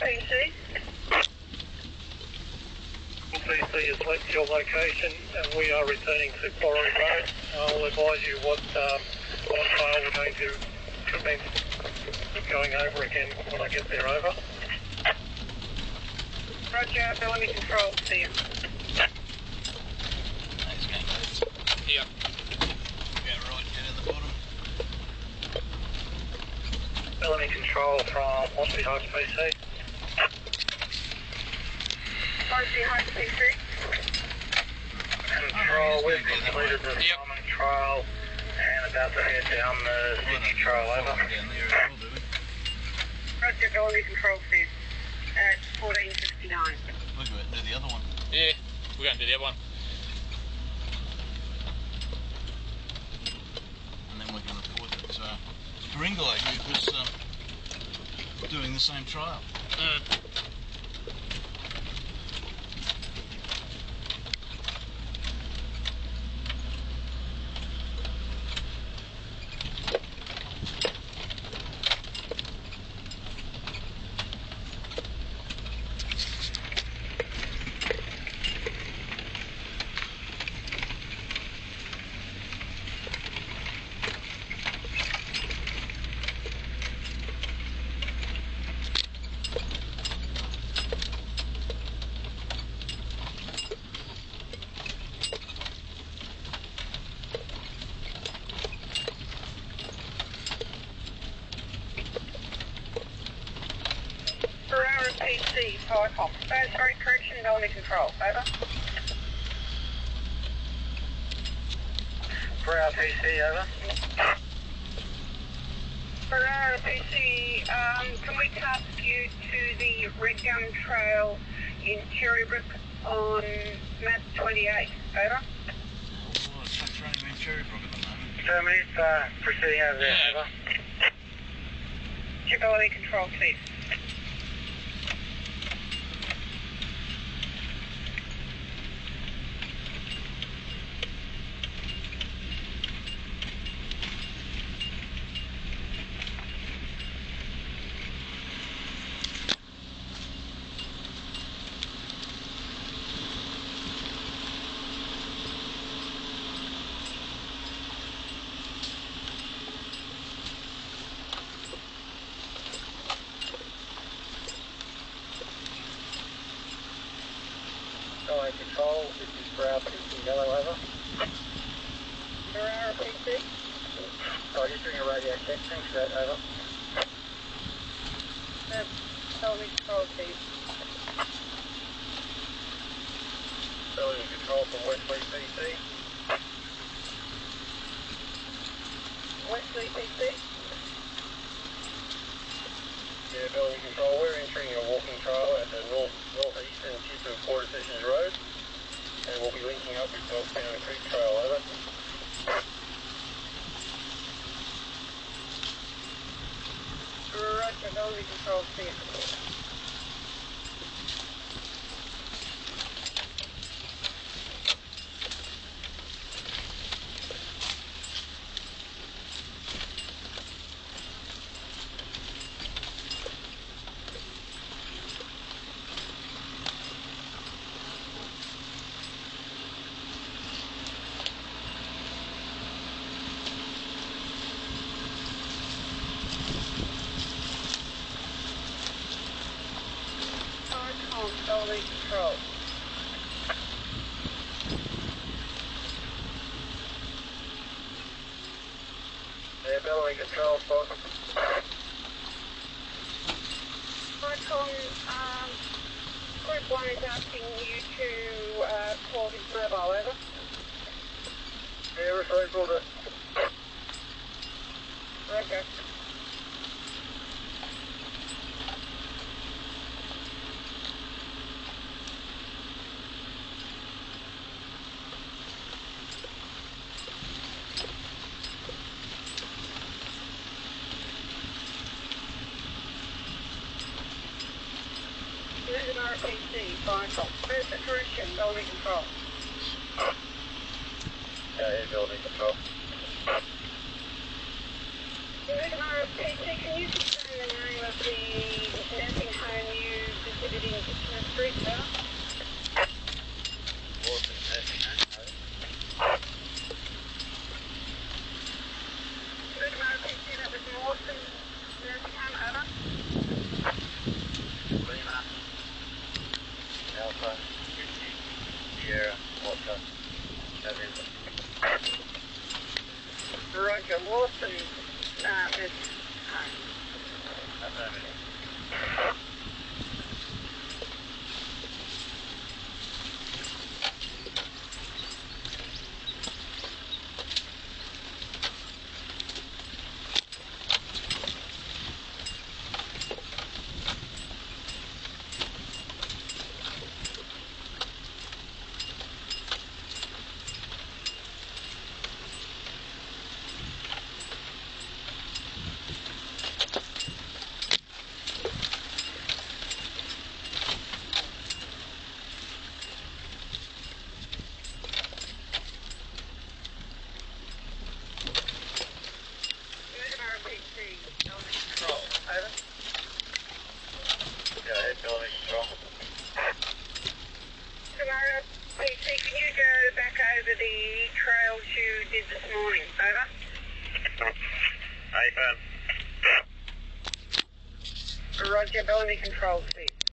PC. PC has left your location and we are returning to Quarry Road. I'll advise you what, um, what trail we're going to commence going over again when I get there over. Roger, Bellamy Control, see you. He's going. Yep. Go right, get at the bottom. Bellamy Control from Hornsby Heights PC. Hornsby Heights Control, we've that completed the Yep. Simon Trail and about to head down the Sydney Trail over. Down there as well, we? Roger, Bellamy Control, see you. At 1459. We're going to do the other one. Yeah, we're going to do the other one. And then we're going to report that uh, Karingale who was um, doing the same trial. Mm. Berowra PC, five. Uh, sorry, correction, Bellamy Control, over. For our PC over. Berowra PC, um, can we task you to the Red Gum Trail in Cherrybrook on map 28, over? Oh, it's trucks running around Cherrybrook at the moment. Two minutes, uh, proceeding over there, Yeah. over. Bellamy Control, please. Bellamy Control, this is for our PC yellow over. Berowra PC. Oh, just doing a radio check, thanks for that, over. Uh, Bellamy Control, please. Bellamy Control from Westleigh PC. Westleigh PC. Yeah, Bellamy Control, we're entering a walking trail at the north northeastern tip of Quarter Sessions Road. And we'll be linking up with Dogtown Creek Trail, over. Roger, Bellamy Control, you. Hardcom, Bellamy Control. Yeah, Bellamy Control, spot. Hardcom, um, Group 1 is asking you to uh, call his mobile, over. Yeah, referring for the Roger. This is an RPC. First correction, Bellamy Control. Yeah, yeah, Bellamy Control. An RPC, can you confirm the name of the nursing home you Alpha, Sierra, Alpha, November. Roger, Wilson uh, Mara, PC, can you go back over the trails you did this morning? Over. Hey, Roger, Bellamy Control, C.